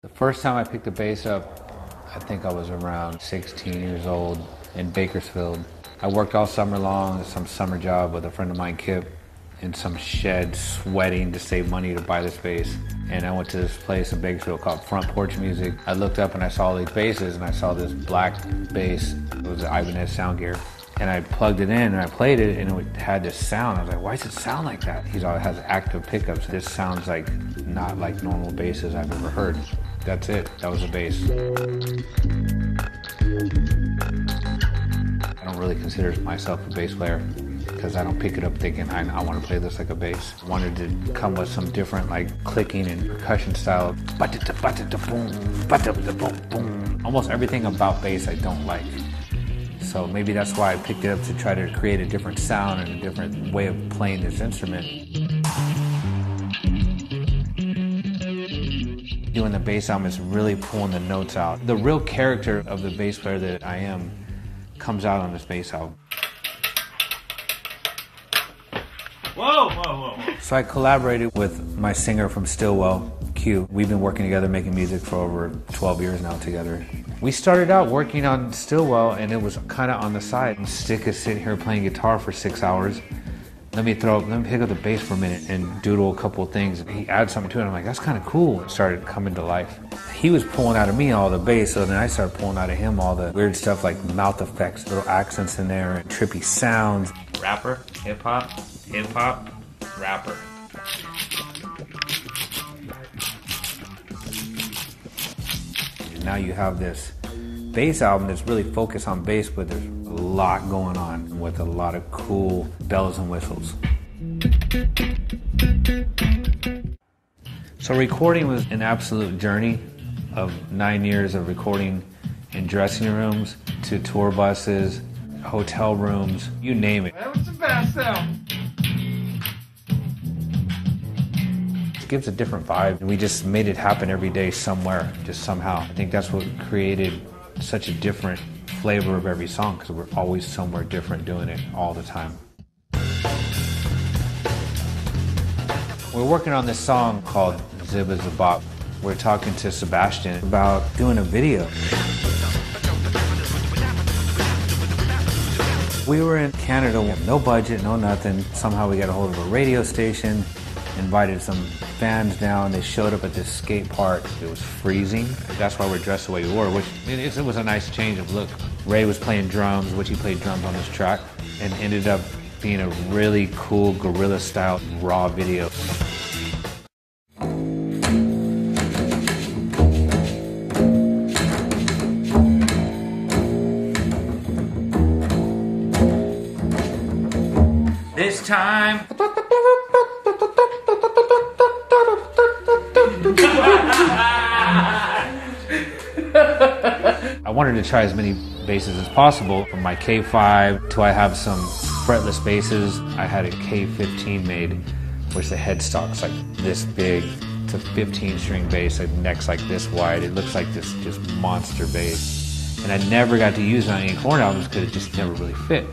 The first time I picked the bass up, I think I was around 16 years old in Bakersfield. I worked all summer long, some summer job with a friend of mine, Kip, in some shed, sweating to save money to buy this bass. And I went to this place in Bakersfield called Front Porch Music. I looked up and I saw these basses, and I saw this black bass. It was an Ibanez Sound Gear. And I plugged it in and I played it, and it had this sound. I was like, why does it sound like that? He's all, it has active pickups. This sounds like not like normal basses I've ever heard. That's it. That was a bass. I don't really consider myself a bass player because I don't pick it up thinking I, I want to play this like a bass. I wanted to come with some different like clicking and percussion style. Almost everything about bass I don't like. So maybe that's why I picked it up to try to create a different sound and a different way of playing this instrument. Doing the bass album is really pulling the notes out. The real character of the bass player that I am comes out on this bass album. Whoa, whoa, whoa, whoa. So I collaborated with my singer from Stillwell, Q. We've been working together making music for over 12 years now together. We started out working on Stillwell and it was kind of on the side. Stick is sitting here playing guitar for six hours let me throw, let me pick up the bass for a minute and doodle a couple of things. He adds something to it. I'm like, that's kind of cool. It started coming to life. He was pulling out of me all the bass, so then I started pulling out of him all the weird stuff like mouth effects, little accents in there, and trippy sounds. Rapper, hip hop, hip hop, rapper. And now you have this bass album that's really focused on bass, but there's a lot going on with a lot of cool bells and whistles. So recording was an absolute journey of nine years of recording in dressing rooms to tour buses, hotel rooms, you name it. That was the best album. It gives a different vibe. And we just made it happen every day somewhere, just somehow. I think that's what created such a different flavor of every song because we're always somewhere different doing it all the time. We're working on this song called Zibba Zabop. We're talking to Sebastien about doing a video. We were in Canada, no budget, no nothing. Somehow we got a hold of a radio station invited some fans down. They showed up at this skate park. It was freezing. That's why we're dressed the way we were, which it, was a nice change of look. Ray was playing drums, which he played drums on this track, and ended up being a really cool guerrilla style raw video. This time. I wanted to try as many basses as possible. From my K5 to I have some fretless basses. I had a K15 made, which the headstock's like this big. It's a 15 string bass, the neck's like this wide. It looks like this just monster bass. And I never got to use it on any Korn albums because it just never really fit.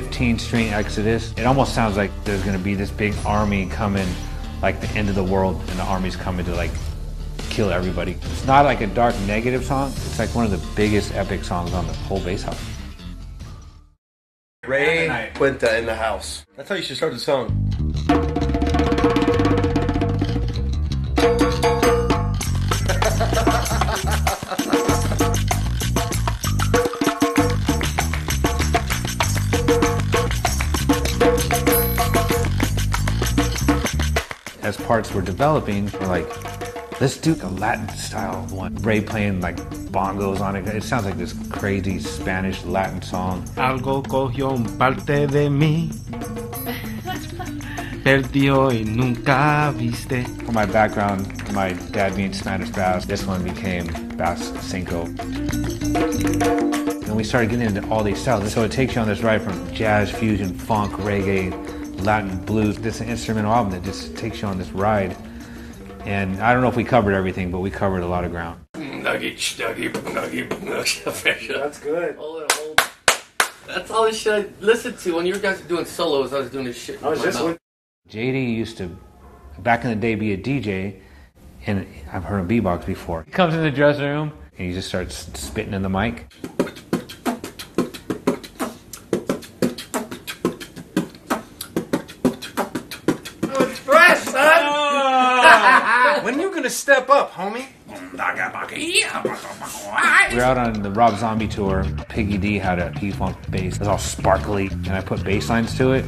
15 string Exodus. It almost sounds like there's going to be this big army coming, like the end of the world, and the army's coming to like kill everybody. It's not like a dark negative song. It's like one of the biggest epic songs on the whole bass album. Ray Quinta in the house. That's how you should start the song. As parts were developing, we're like, let's do a Latin style one. Ray playing like bongos on it. It sounds like this crazy Spanish Latin song. Algo cogió un parte de mí. Perdió y nunca viste. For my background, my dad being Spanish bass, this one became bass cinco. And we started getting into all these styles. So it takes you on this ride from jazz, fusion, funk, reggae, Latin blues. This instrumental album that just takes you on this ride. And I don't know if we covered everything, but we covered a lot of ground. nugget, snuggy, nuggy, nugget. That's good. All that old. That's all the shit I listened to when you guys were doing solos. I was doing this shit. I was just mouth. with JD used to, back in the day, be a DJ, and I've heard him beatbox before. He comes in the dressing room and he just starts spitting in the mic. When you gonna step up, homie? We were out on the Rob Zombie tour. Piggy D had a P-Funk bass. It was all sparkly, and I put bass lines to it.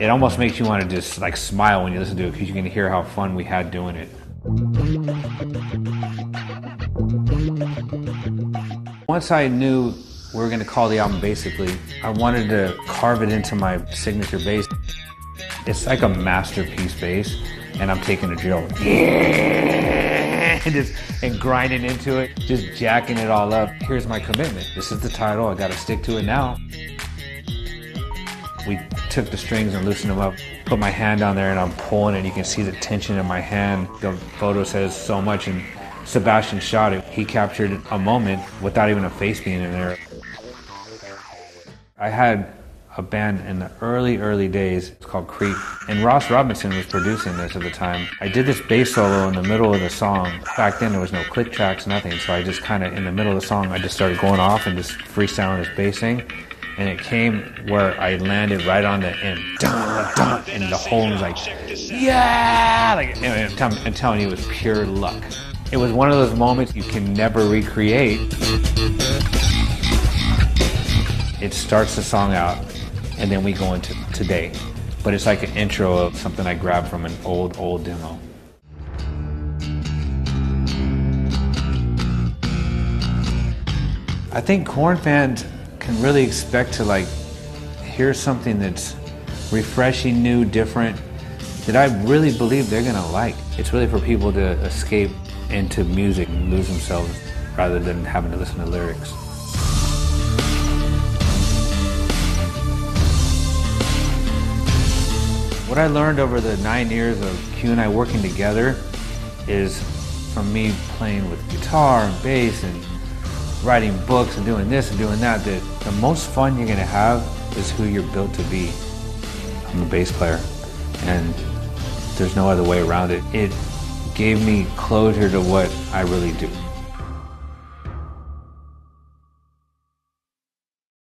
It almost makes you want to just like smile when you listen to it because you can hear how fun we had doing it. Once I knew we were going to call the album Bassically, I wanted to carve it into my signature bass. It's like a masterpiece bass, and I'm taking a drill and just and grinding into it, just jacking it all up. Here's my commitment. This is the title. I got to stick to it now. We took the strings and loosened them up. Put my hand on there and I'm pulling, and you can see the tension in my hand. The photo says so much, and Sebastien shot it. He captured a moment without even a face being in there. I had a band in the early, early days. It's called Creep. And Ross Robinson was producing this at the time. I did this bass solo in the middle of the song. Back then, there was no click tracks, nothing. So I just kind of, in the middle of the song, I just started going off and just freestyling this bass thing. And it came where I landed right on the end. Dun, dun, and the whole was like, yeah! Like, I'm telling you, it was pure luck. It was one of those moments you can never recreate. It starts the song out, and then we go into today. But it's like an intro of something I grabbed from an old, old demo. I think Korn fans can really expect to like hear something that's refreshing, new, different that I really believe they're gonna like. It's really for people to escape into music and lose themselves rather than having to listen to lyrics. What I learned over the nine years of Q and I working together is from me playing with guitar and bass and writing books and doing this and doing that, that the most fun you're gonna have is who you're built to be. I'm a bass player and there's no other way around it. It gave me closure to what I really do.